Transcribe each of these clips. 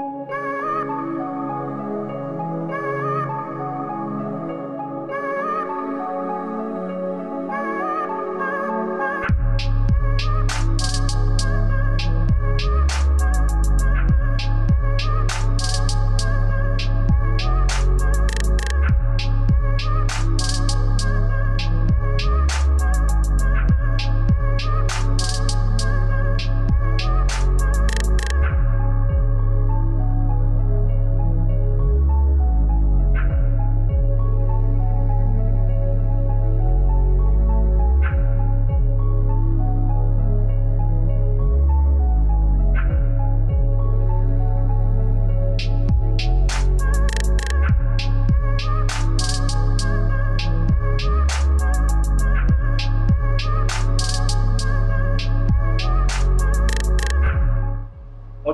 Bye.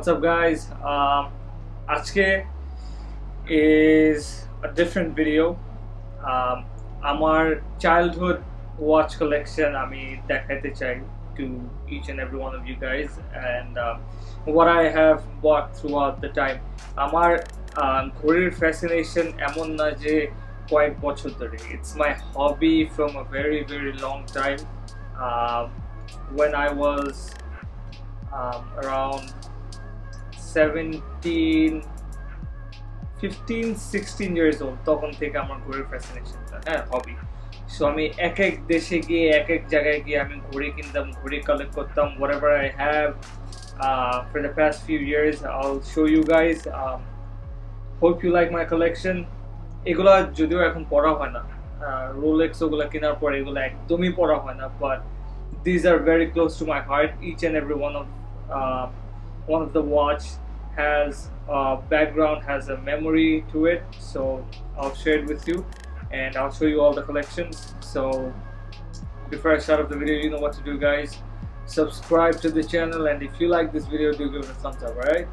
What's up guys? Um, আজকে is a different video. Um, আমার childhood watch collection আমি দেখাতে চাই to each and every one of you guys and um, what I have bought throughout the time. আমার um, ঘড়ির fascination এমন না যে কয়েক বছর ধরে it's my hobby from a very very long time um, when I was um, around 17 15 16 years old, তখন থেকে আমার ঘড়ির ফ্যাসিনেশনটা হ্যাঁ হবি সো আমি এক এক দেশে গিয়ে, এক এক জায়গায় গিয়ে আমি ঘড়ি কিনতাম, ঘড়ি কালেক্ট করতাম whatever I have for the past few years I show you guys hope you like my collection এগুলা যদিও এখন পড়া হয় না রোলেক্স ওগুলো কেনার পর এগুলো একদমই পড়া হয় না but these are very close to my heart each and every one of one of the watch has a background has a memory to it so I'll share it with you and I'll show you all the collections so before I start off the video you know what to do guys subscribe to the channel and if you like this video do give it a thumbs up alright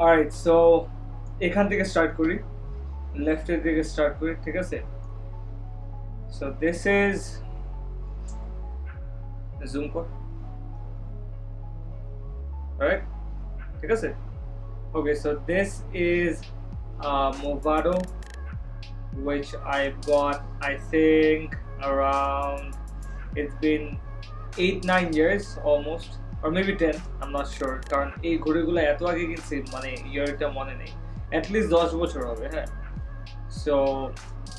alright so এখান থেকে start করি লেফটের দিকে start করি ঠিক আছে so this is zoom কর alright ঠিক আছে okay so this is uh, Movado which I bought I think around it's been 8-9 years almost or maybe 10 I'm not sure কারণ এই ঘড়িগুলো এত আগে কিনছি মানে ইয়ারটা মনে নেই at least 10 বছর হবে হ্যাঁ so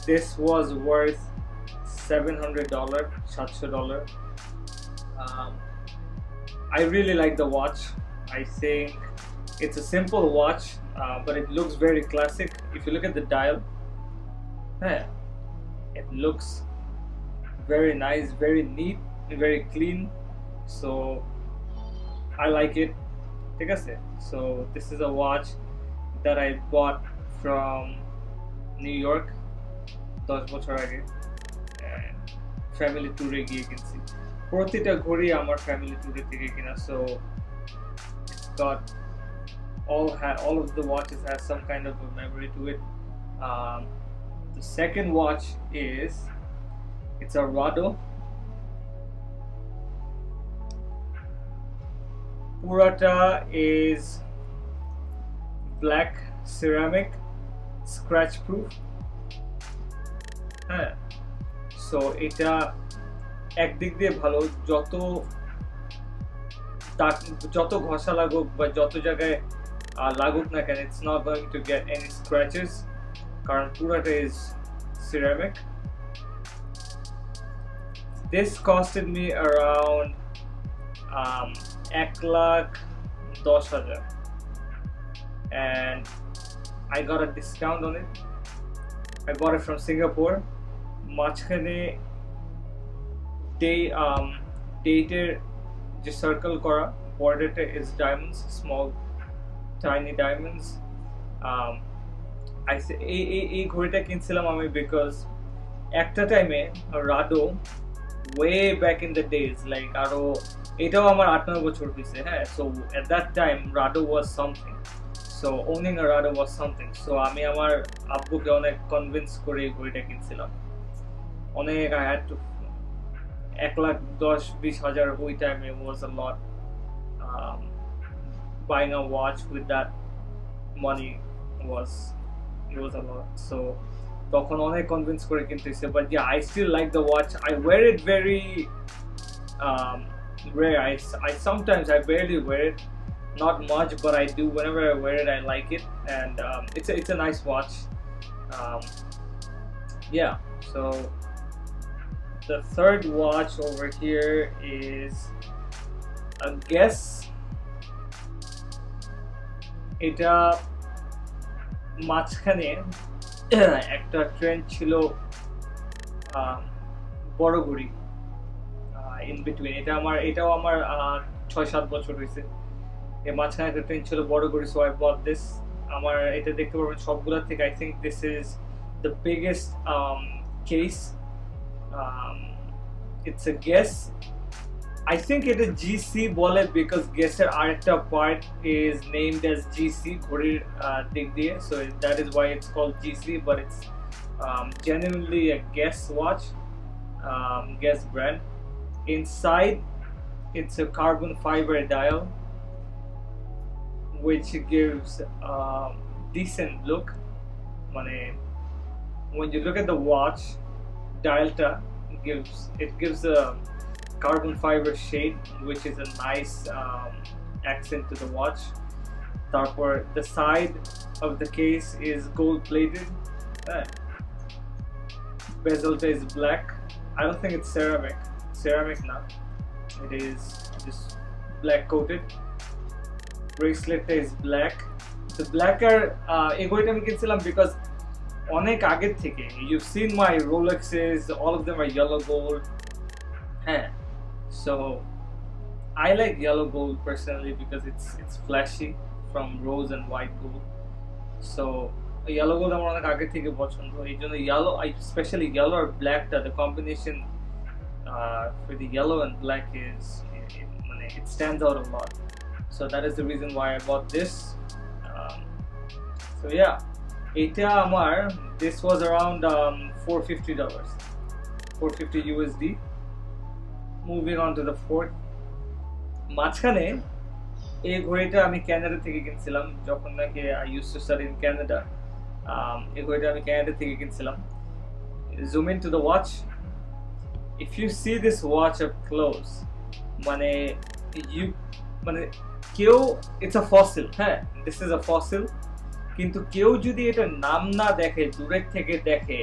this was worth $700 $700 um, I really like the watch I think it's a simple watch, uh, but it looks very classic. If you look at the dial, yeah, it looks very nice, very neat, very clean. So I like it. Take a sip. So this is a watch that I bought from New York. দশ বছর আগে family ট্যুরে গিয়ে কিনছি প্রতিটা ঘড়ি আমার family ট্যুরে থেকে কিনা so got all ha- all of the watches has some kind of a memory to it. Um, the second watch is it's a Rado. Purata is black ceramic, scratch proof. হ্যাঁ so এটা একদিক দিয়ে ভালো যত যত ঘষা লাগুক বা যত জায়গায় লাগুক না কেন it's not going to get any scratches কারণ পুরাটা is ceramic this costed me around এক lakh and I got a discount on it. I bought it from Singapore. মাঝখানে ডে ডেটের যে সার্কেল করা বর্ডারটা is diamonds small tiny diamonds I এই এই ঘড়িটা কিনছিলাম আমি বিকজ একটা টাইমে Rado way back in the days like আরও, এটাও আমার আট, নয় বছর হয়েছে হ্যাঁ? So at that time Rado was something so owning Rado was something so আমি আমার আব্বুকে অনেক কনভিন্স করে এই ঘড়িটা কিনছিলাম। অনেক আই হ্যাড টু এক লাখ দশ, বিশ হাজার ওই টাইমে was a lot buying a watch with that money was it was a lot so তখন অনেক কনভিন্স করে কিনতেছে but yeah I still like the watch I wear it very um, rare I, I sometimes I barely wear it not much but I do whenever I wear it I like it and um, it's a, it's a nice watch um, yeah so the third watch over here is a guess এটা মাঝখানে একটা trend ছিল বড় ঘড়ি in between এটা আমার, এটাও আমার ছয় সাত বছর হয়েছে। এর মাঝখানে একটা ট্রেন ছিল বড় ঘড়ি সো আই বট দিস আমার, এটা দেখতে পারবেন সবগুলোর থেকে I think this is the biggest case it's a Guess I think it is GC বলে because guesser আরেকটা part is named as GC ঘড়ির দিক দিয়ে so that is why it's called GC but it's um, genuinely a guess watch um, guess brand inside it's a carbon fiber dial which gives a decent look মানে when you look at the watch dialটা gives it gives a carbon fiber shade which is a nice um, accent to the watch তারপর the side of the case is gold plated uh, bezel is black I don't think it's ceramic ceramic now it is just black coated bracelet is black the blacker uh, এগুলোটা আমি কিনছিলাম because অনেক আগের থেকে you've seen my Rolexes all of them are yellow gold হ্যাঁ so I like yellow gold personally because it's it's flashy from rose and white gold so yellow gold আমার অনেক আগে থেকে পছন্দ এই জন্য yellow I especially yellow or black the combination uh, for the yellow and black is it, it, it stands out a lot so that is the reason why I bought this um, so yeah এটা আমার this was around um, 450 dollars 450 USD Moving on to the fourth মাঝখানে এই ঘড়িটা আমি Canada থেকে কিনছিলাম, যখন নাকি I use to study in Canada এই ঘড়িটা আমি ক্যানাডা থেকে কিনছিলাম। Zoom in to the watch if you see this watch up close মানে ইউ মানে কেউ ইটস আ ফসিল হ্যাঁ দিস ইজ আ ফসিল কিন্তু কেউ যদি এটা নাম না দেখে, দূরের থেকে দেখে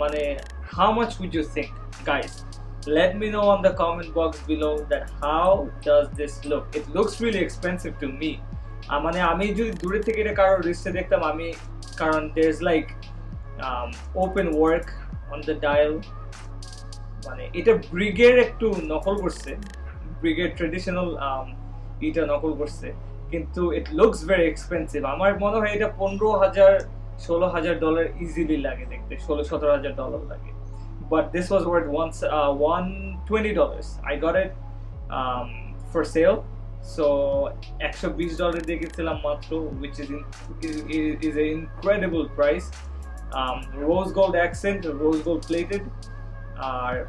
মানে how much would you think guys let me know on the comment box below that how does this look? It looks really expensive to me. মানে আমি যদি দূরে থেকে এটা কারোর রিস্টে দেখতাম আমি কারণ there's like um, open work on the dial. মানে এটা ব্রিগের একটু নকল করছে ব্রিগের ট্রেডিশনাল এটা নকল করছে কিন্তু ইট লুকস ভেরি এক্সপেন্সিভ আমার মনে হয় এটা পনেরো হাজার ষোলো হাজার ডলার ইজিলি লাগে দেখতে ষোলো সতেরো হাজার ডলার লাগে। But this was worth once uh, one twenty dollars. I got it um, for sale. So extra beach dollar they get matro, which is in, is, is an incredible price. Um, rose gold accent, rose gold plated. Uh,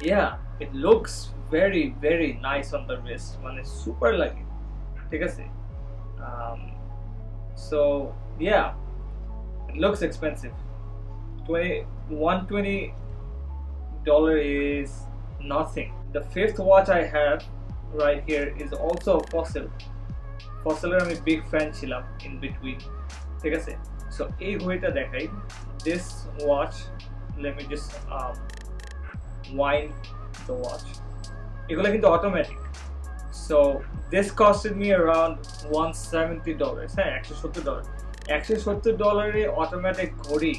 yeah, it looks very very nice on the wrist. Man, it's super. Take a see. Um, so yeah, it looks expensive. 20 120 dollar is nothing the fifth watch i have right here is also a fossil ফসলের আমি big fan ছিলাম in between ঠিক আছে so এই ঘড়িটা দেখাই this watch let me just wine the watch এগুলো কিন্তু automatic so this costed me around one seventy dollar হ্যাঁ একশো সত্তর ডলার একশো সত্তর ডলারে অটোমেটিক ঘড়ি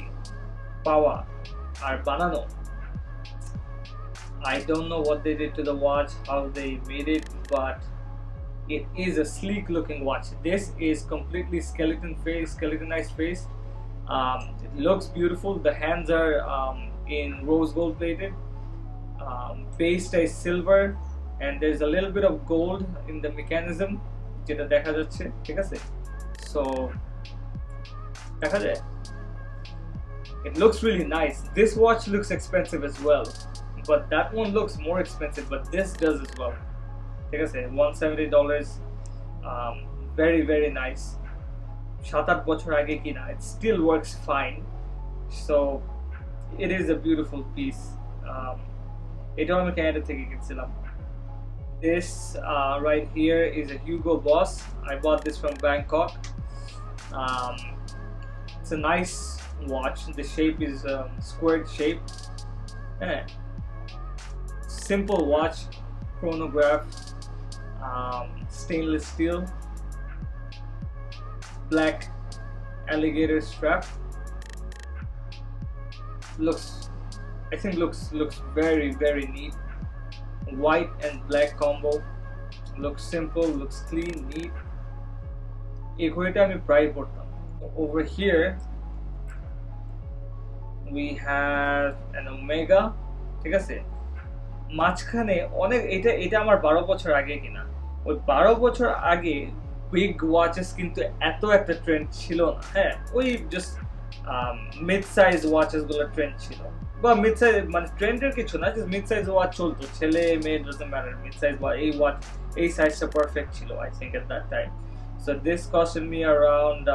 পাওয়া আর বানানো I don't know what they did to the watch, how they made it, but it is a sleek looking watch. This is completely skeleton face, skeletonized face. Um, it looks beautiful. The hands are um, in rose gold plated. Um, base is silver and there's a little bit of gold in the mechanism যেটা দেখা যাচ্ছে ঠিক আছে so দেখা যায় it looks really nice this watch looks expensive as well but that one looks more expensive but this does as well ঠিক আছে 170 dollars um, very very nice সাত আট বছর আগে কিনা it still works fine so it is a beautiful piece um, এটাও আমি Canada থেকে কিনছিলাম this uh, right here is a Hugo Boss I bought this from Bangkok um, it's a nice watch the shape is um, squared shape yeah. simple watch chronograph um, stainless steel black alligator strap looks I think looks looks very very neat white and black combo looks simple looks clean neat এই ঘড়িটা আমি প্রায় পড়তাম over here we have an omega, ঠিক আছে? মাঝখানে অনেক, এটা এটা আমার বারো বছর আগে কিনা। ওই বারো বছর আগে বিগ ওয়াচেস কিন্তু এত একটা ট্রেন্ড ছিল না হ্যাঁ? ওই জাস্ট মিড সাইজ ওয়াচেসগুলো ট্রেন্ড ছিল। বা মিড সাইজ মানে ট্রেন্ডের কিছু না জাস্ট মিড সাইজ ওয়াচ চলতো। ছেলে, মেয়ে ডাজন্ট ম্যাটার মিড সাইজ বা এই ওয়াচ এই সাইজটা পারফেক্ট ছিল I think at that time so this costed me around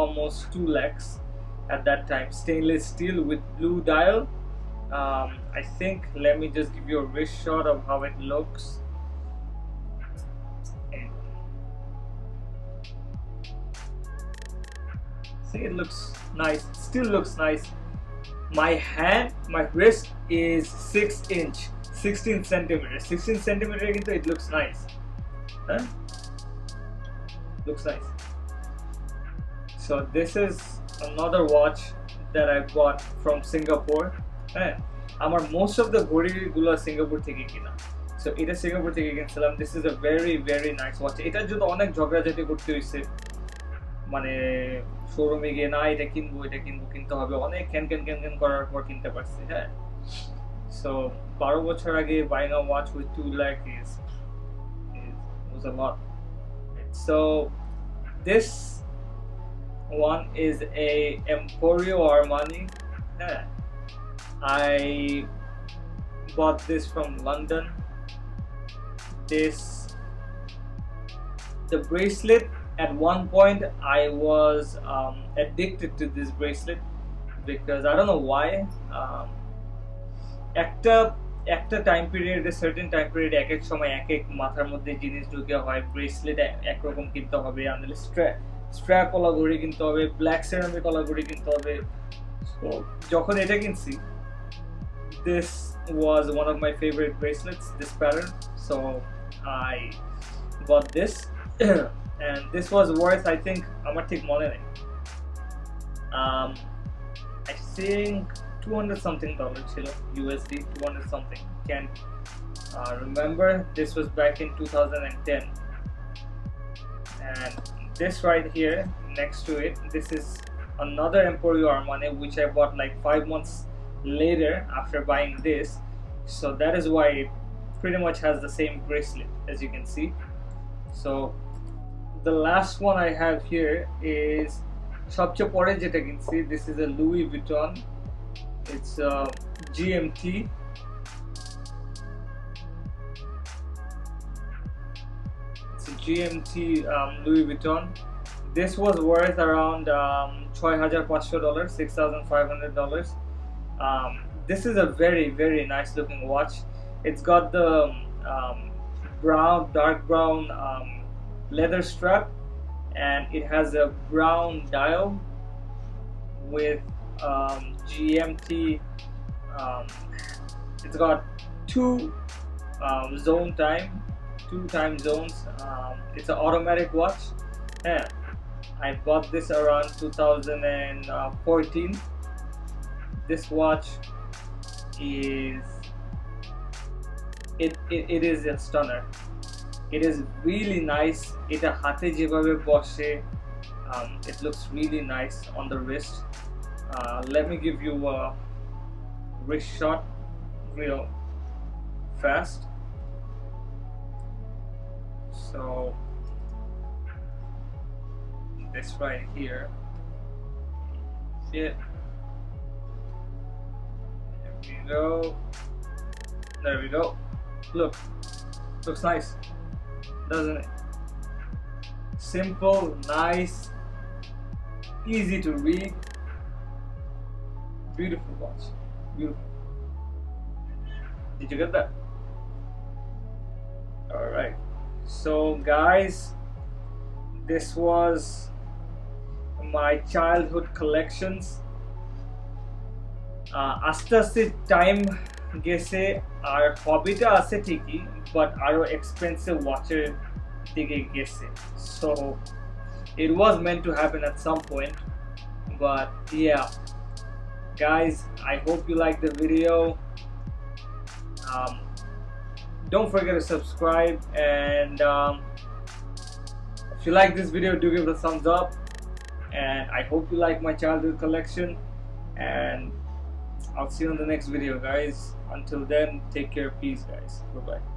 almost 2 lakhs at that time. Stainless steel with blue dial. Um, I think let me just give you a wrist shot of how it looks. See it looks nice. Still looks nice. My hand my wrist is 6 inch 16 centimeter. 16 centimeter into it looks nice. Huh? looks nice. So this is another watch that I bought from Singapore. হ্যাঁ আমার most of the ঘড়িগুলো Singapore থেকে কিনা। So এটা Singapore থেকে কিনছিলাম। This is a very very nice watch এটার জন্য অনেক ঝগড়াঝাটি করতে হয়েছে। মানে শোরুমে গিয়ে, না, এটা কিনবো এটা কিনবো, কিনতে হবে। অনেক ক্যান ক্যান ক্যান ক্যান করার পর কিনতে পারছি হ্যাঁ। সো বারো বছর আগে buying a watch with two lakh is a lot. So, this one is a Emporio Armani yeah. I bought this from London. This the bracelet at one point I was um, addicted to this bracelet because I don't know why. Um, একটা একটা time পিরিয়ডে certain time period এক এক সময় এক এক মাথার মধ্যে জিনিস ঢুকে হয় ব্রেসলেট একরকম কিনতে হবে আনলে স্ট্র্যাপ স্ট্র্যাপ ওলা ঘড়ি কিনতে হবে ব্ল্যাক সেরামিক ওলা ঘড়ি কিনতে হবে যখন এটা কিনছি this was one of my favorite bracelets this pattern so I bought this and this was worth I think আমার ঠিক মনে নেই um, I think 200 something dollar ছিল USD 200 something can't uh, remember this was back in 2010 and this right here next to it this is another Emporio Armani which I bought like five months later after buying this so that is why it pretty much has the same bracelet as you can see so the last one I have here is সবচেয়ে পরে যেটা কিনছি this is a Louis Vuitton it's a GMT GMT um, Louis Vuitton. This was worth around um, $6,500 $6,500 um, this is a very very nice looking watch. It's got the um, brown dark brown um, leather strap and it has a brown dial with um, GMT um, it's got two um, zone time two time zones it's an automatic watch and I bought this around 2014 this watch is it, it, it is a stunner it is really nice এটা হাতে যেভাবে বসে um, it looks really nice on the wrist uh, let me give you a wrist shot real fast so this right here. See it? There we go. There we go. Look. Looks nice. Doesn't it? Simple nice easy to read. Beautiful watch. Beautiful. Did you get that? All right so guys this was my childhood collections আস্তে আস্তে time গেছে আর হবিটা আছে ঠিকই but আরো expensive ওয়াচের দিকে গেছে so it was meant to happen at some point but yeah guys i hope you like the video um, don't forget to subscribe and um, if you like this video do give it a thumbs up and i hope you like my childhood collection and I'll see you in the next video guys. Until then, take care, peace guys. Bye bye.